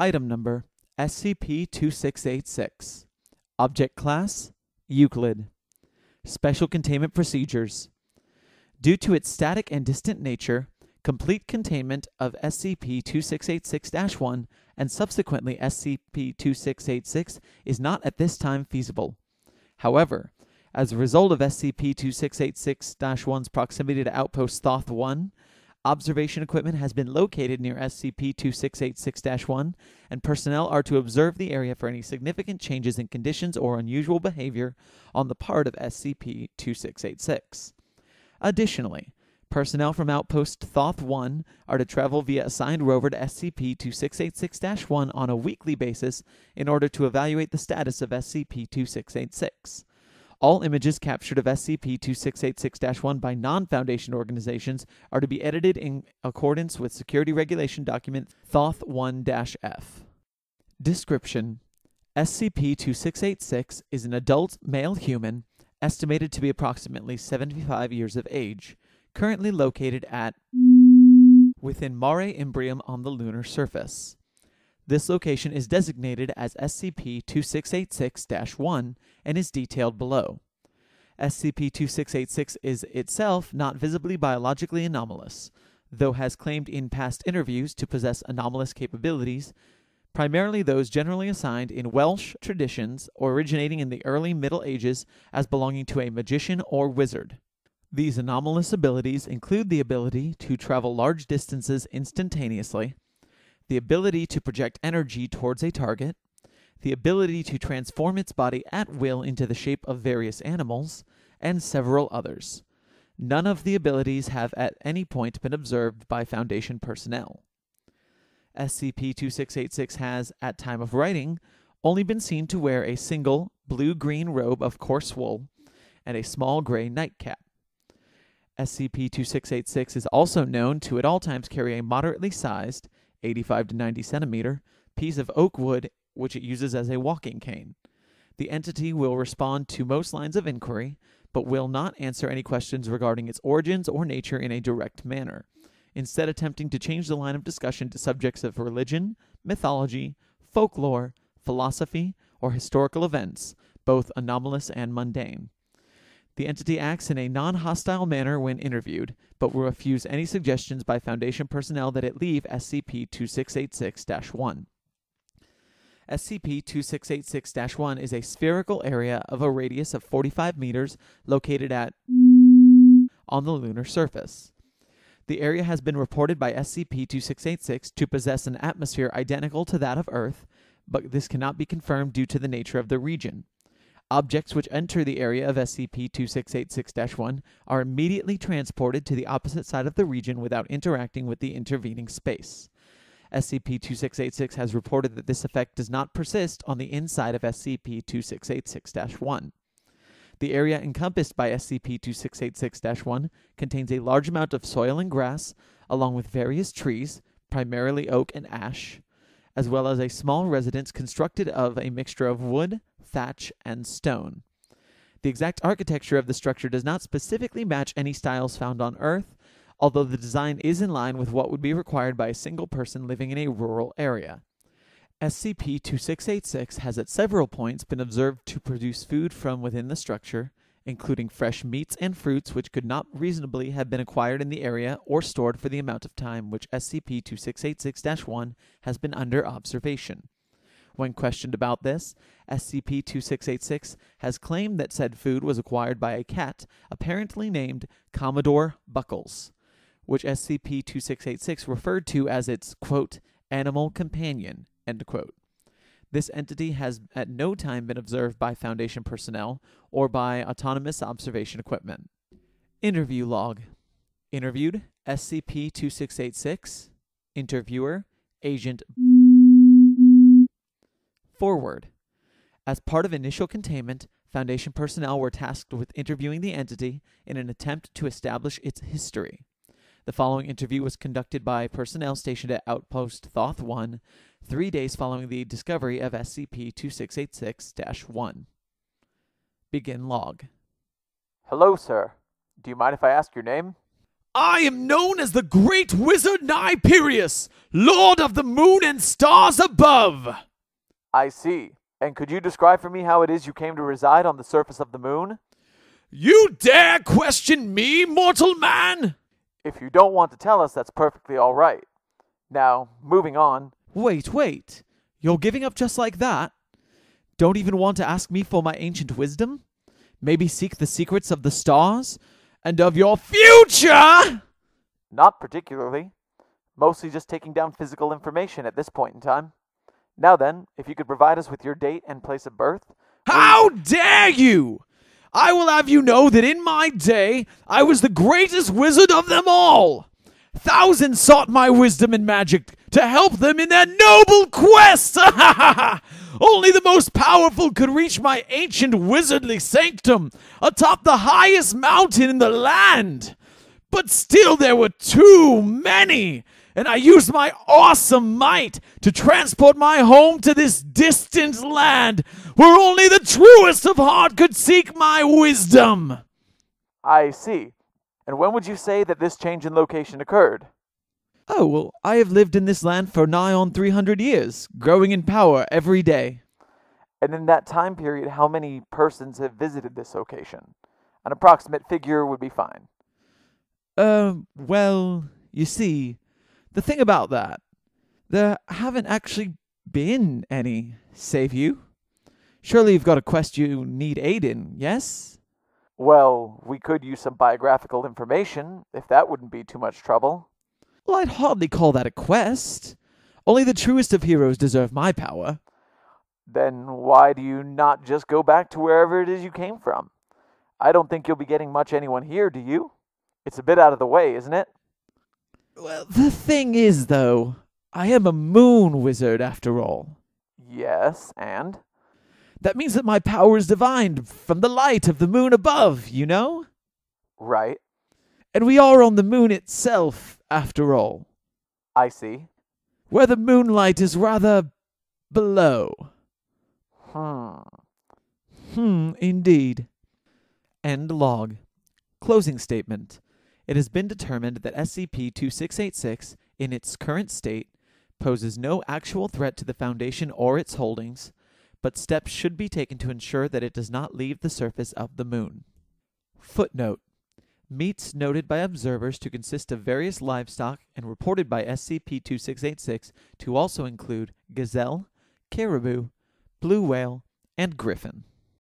Item number SCP 2686. Object Class Euclid. Special Containment Procedures. Due to its static and distant nature, complete containment of SCP 2686 1 and subsequently SCP 2686 is not at this time feasible. However, as a result of SCP 2686 1's proximity to Outpost Thoth 1, observation equipment has been located near SCP 2686 1, and personnel are to observe the area for any significant changes in conditions or unusual behavior on the part of SCP 2686. Additionally, personnel from Outpost Thoth 1 are to travel via assigned rover to SCP 2686 1 on a weekly basis in order to evaluate the status of SCP 2686. All images captured of SCP 2686 1 by non Foundation organizations are to be edited in accordance with Security Regulation Document Thoth 1 F. Description SCP 2686 is an adult male human estimated to be approximately 75 years of age, currently located at within Mare Imbrium on the lunar surface. This location is designated as SCP 2686 1 and is detailed below. SCP 2686 is itself not visibly biologically anomalous, though has claimed in past interviews to possess anomalous capabilities, primarily those generally assigned in Welsh traditions originating in the early Middle Ages as belonging to a magician or wizard. These anomalous abilities include the ability to travel large distances instantaneously, the ability to project energy towards a target, the ability to transform its body at will into the shape of various animals, and several others. None of the abilities have at any point been observed by Foundation personnel. SCP 2686 has, at time of writing, only been seen to wear a single blue green robe of coarse wool and a small gray nightcap. SCP 2686 is also known to at all times carry a moderately sized 85 to 90 centimeter, piece of oak wood which it uses as a walking cane. The entity will respond to most lines of inquiry, but will not answer any questions regarding its origins or nature in a direct manner, instead, attempting to change the line of discussion to subjects of religion, mythology, folklore, philosophy, or historical events, both anomalous and mundane. The entity acts in a non hostile manner when interviewed, but will refuse any suggestions by Foundation personnel that it leave SCP 2686 1. SCP 2686 1 is a spherical area of a radius of 45 meters located at on the lunar surface. The area has been reported by SCP 2686 to possess an atmosphere identical to that of Earth, but this cannot be confirmed due to the nature of the region. Objects which enter the area of SCP 2686 1 are immediately transported to the opposite side of the region without interacting with the intervening space. SCP 2686 has reported that this effect does not persist on the inside of SCP 2686 1. The area encompassed by SCP 2686 1 contains a large amount of soil and grass, along with various trees, primarily oak and ash, as well as a small residence constructed of a mixture of wood, thatch, and stone. The exact architecture of the structure does not specifically match any styles found on Earth, although the design is in line with what would be required by a single person living in a rural area. SCP 2686 has at several points been observed to produce food from within the structure, including fresh meats and fruits which could not reasonably have been acquired in the area or stored for the amount of time which SCP 2686 1 has been under observation. When questioned about this, SCP 2686 has claimed that said food was acquired by a cat apparently named Commodore Buckles, which SCP 2686 referred to as its, quote, animal companion, end quote. This entity has at no time been observed by Foundation personnel or by autonomous observation equipment. Interview log Interviewed SCP 2686. Interviewer Agent Forward. As part of initial containment, Foundation personnel were tasked with interviewing the entity in an attempt to establish its history. The following interview was conducted by personnel stationed at Outpost Thoth 1 three days following the discovery of SCP 2686 1. Begin log. Hello, sir. Do you mind if I ask your name? I am known as the great wizard Nyperius, lord of the moon and stars above. I see. And could you describe for me how it is you came to reside on the surface of the moon? You dare question me, mortal man? If you don't want to tell us, that's perfectly all right. Now, moving on. Wait, wait. You're giving up just like that? Don't even want to ask me for my ancient wisdom? Maybe seek the secrets of the stars? And of your future? Not particularly. Mostly just taking down physical information at this point in time. Now then, if you could provide us with your date and place of birth. How dare you! I will have you know that in my day I was the greatest wizard of them all. Thousands sought my wisdom and magic to help them in their noble quest. Only the most powerful could reach my ancient wizardly sanctum atop the highest mountain in the land. But still, there were too many, and I used my awesome might to transport my home to this distant land where only the truest of heart could seek my wisdom. I see. And when would you say that this change in location occurred? Oh, well, I have lived in this land for nigh on 300 years, growing in power every day. And in that time period, how many persons have visited this location? An approximate figure would be fine. Uh, well, you see, the thing about that, there haven't actually been any, save you. Surely you've got a quest you need aid in, yes? Well, we could use some biographical information, if that wouldn't be too much trouble. Well, I'd hardly call that a quest. Only the truest of heroes deserve my power. Then why do you not just go back to wherever it is you came from? I don't think you'll be getting much anyone here, do you? It's a bit out of the way, isn't it? Well, the thing is, though, I am a moon wizard after all. Yes, and? That means that my power is divined from the light of the moon above, you know? Right. And we are on the moon itself, after all. I see. Where the moonlight is rather below. Hmm. Hmm, indeed. End log. Closing statement. It has been determined that SCP 2686, in its current state, poses no actual threat to the Foundation or its holdings, but steps should be taken to ensure that it does not leave the surface of the moon. Footnote Meats noted by observers to consist of various livestock and reported by SCP 2686 to also include gazelle, caribou, blue whale, and griffin.